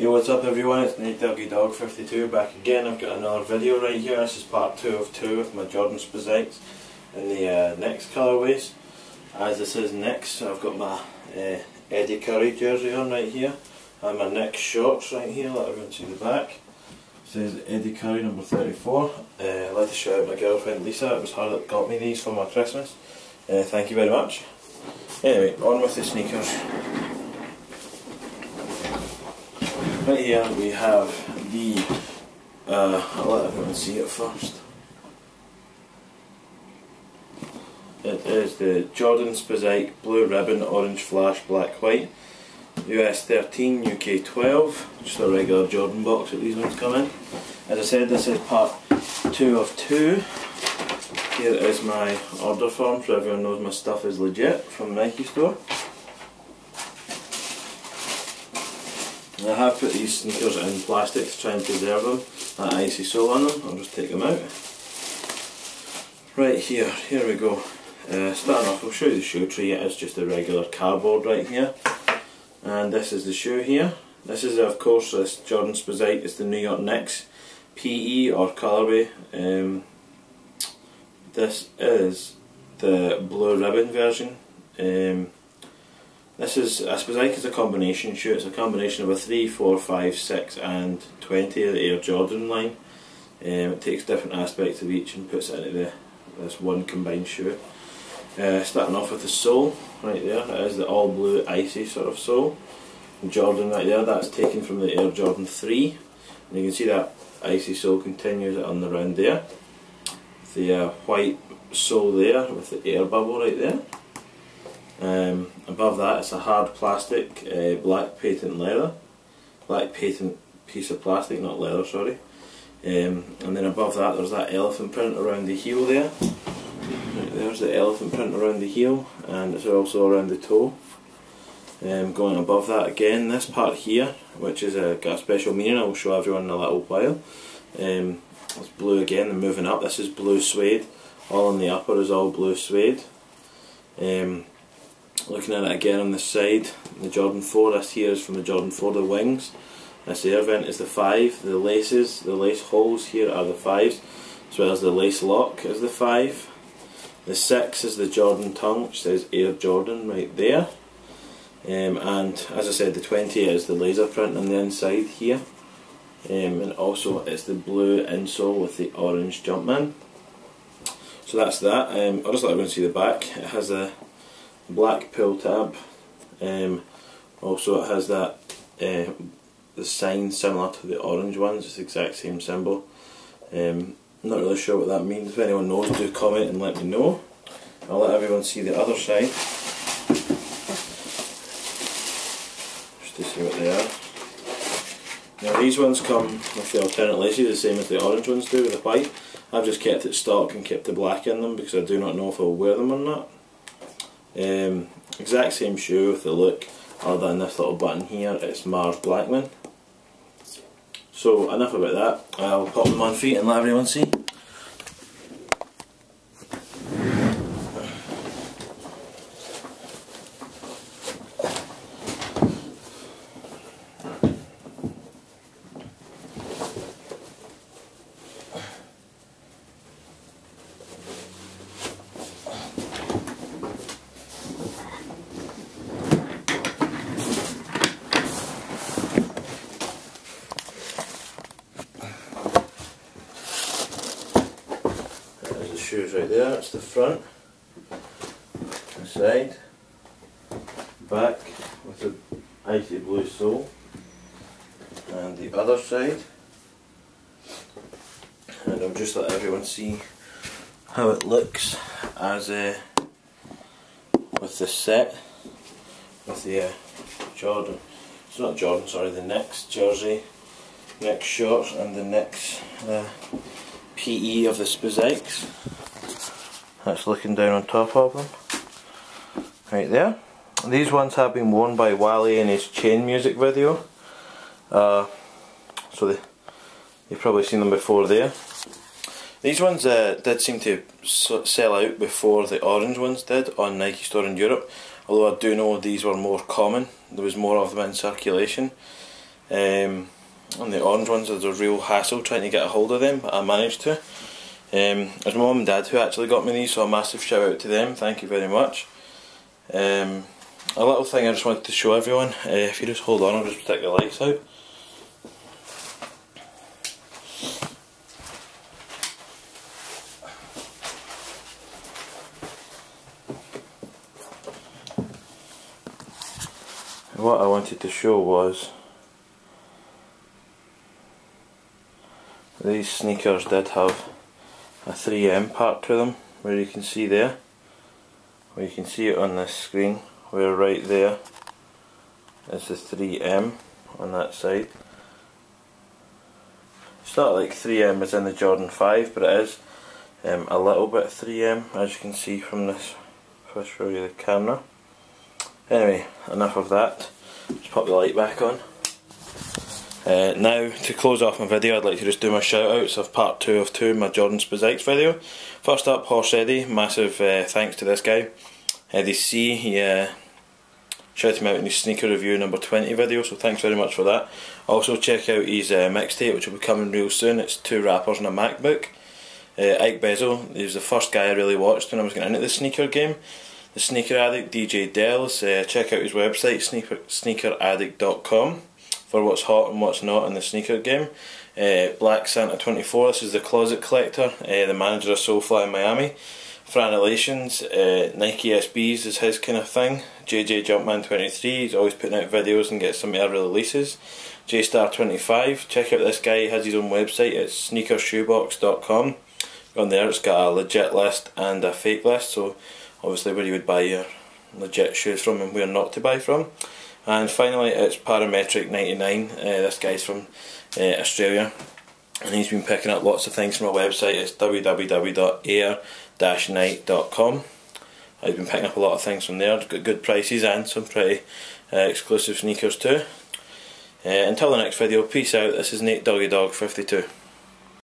Yo, what's up everyone? It's Nate Doggy Dog 52 back again. I've got another video right here. This is part 2 of 2 of my Jordan Spizikes in the uh, Knicks colourways. As this is Knicks, I've got my uh, Eddie Curry jersey on right here and my Knicks shorts right here. Let everyone see the back. It says Eddie Curry number 34. Uh, I'd like to shout out my girlfriend Lisa. It was her that got me these for my Christmas. Uh, thank you very much. Anyway, on with the sneakers. Right here we have the, uh, I'll let everyone see it first. It is the Jordan Spizike Blue Ribbon Orange Flash Black White US 13 UK 12 just a regular Jordan box that these ones come in. As I said this is part 2 of 2 here is my order form so everyone knows my stuff is legit from Nike store I have put these sneakers in plastic to try and preserve them, that icy sole on them, I'll just take them out. Right here, here we go. Uh, starting off, I'll show you the shoe tree, it is just a regular cardboard right here. And this is the shoe here. This is of course this Jordan Spizike, it's the New York Knicks PE or colourway. Um, this is the blue ribbon version. Um, this is, I suppose, like it's a combination shoe. It's a combination of a 3, 4, 5, 6 and 20 of the Air Jordan line. Um, it takes different aspects of each and puts it into the, this one combined shoe. Uh, starting off with the sole, right there, that is the all blue icy sort of sole. Jordan right there, that's taken from the Air Jordan 3. And you can see that icy sole continues on the round there. The uh, white sole there with the air bubble right there. Um, above that it's a hard plastic, uh, black patent leather, black patent piece of plastic, not leather, sorry. Um, and then above that there's that elephant print around the heel there. Right, there's the elephant print around the heel and it's also around the toe. Um, going above that again, this part here, which is a, got a special meaning, I will show everyone in a little while. Um, it's blue again and moving up, this is blue suede. All on the upper is all blue suede. Um, Looking at it again on the side, the Jordan 4, this here is from the Jordan 4, the wings. This air vent is the 5, the laces, the lace holes here are the 5s, as well as the lace lock is the 5. The 6 is the Jordan tongue, which says Air Jordan right there. Um, and as I said, the 20 is the laser print on the inside here. Um, and also it's the blue insole with the orange Jumpman. So that's that. Um, I'll just let everyone see the back. It has a black pull tab. Um, also it has that uh, the sign similar to the orange ones, it's the exact same symbol. Um, not really sure what that means. If anyone knows, do comment and let me know. I'll let everyone see the other side. Just to see what they are. Now these ones come with the alternate laces, the same as the orange ones do with the white. I've just kept it stock and kept the black in them because I do not know if I'll wear them or not. Um, exact same shoe with the look, other than this little button here, it's Mars Blackman. So enough about that, I'll pop them on feet and let everyone see. Shoes right there, that's the front, the side, back with the icy blue sole, and the other side. And I'll just let everyone see how it looks as a uh, with the set, with the uh, Jordan, it's not Jordan, sorry, the Knicks jersey, Knicks shorts and the Knicks uh, PE of the Spizikes. That's looking down on top of them. Right there. These ones have been worn by Wale in his Chain music video. Uh, so they, you've probably seen them before there. These ones uh, did seem to sell out before the orange ones did on Nike Store in Europe. Although I do know these were more common. There was more of them in circulation. Um, on the orange ones, are a real hassle trying to get a hold of them, but I managed to. Um, it was my mum and dad who actually got me these, so a massive shout out to them. Thank you very much. Um, a little thing I just wanted to show everyone. Uh, if you just hold on, I'll just take the lights out. What I wanted to show was these sneakers did have a 3M part to them where you can see there. Where you can see it on this screen where right there is the 3M on that side. It's not like 3M is in the Jordan 5 but it is um, a little bit 3M as you can see from this if I show you the camera. Anyway enough of that. Let's pop the light back on uh, now, to close off my video, I'd like to just do my shout outs of part 2 of 2 my Jordan Spizikes video. First up, Horse Eddie, massive uh, thanks to this guy. Eddie C, he uh, shouted me out in his sneaker review number 20 video, so thanks very much for that. Also, check out his uh, mixtape, which will be coming real soon. It's two rappers and a MacBook. Uh, Ike Bezel, he was the first guy I really watched when I was getting into the sneaker game. The Sneaker Addict, DJ Dells, uh, check out his website, sneaker, sneakeraddict.com for what's hot and what's not in the sneaker game. Uh, Black Santa 24, this is the Closet Collector, uh, the manager of Solefly in Miami. Franelations, uh, Nike SBs is his kind of thing. JJ Jumpman 23, he's always putting out videos and gets some early releases. JStar 25, check out this guy, he has his own website, it's sneakershoebox.com. On there it's got a legit list and a fake list, so obviously where you would buy your legit shoes from and where not to buy from. And finally, it's Parametric 99. Uh, this guy's from uh, Australia, and he's been picking up lots of things from our website. It's www.air-night.com. I've been picking up a lot of things from there. Got good prices and some pretty uh, exclusive sneakers too. Uh, until the next video, peace out. This is Nate Doggy Dog 52.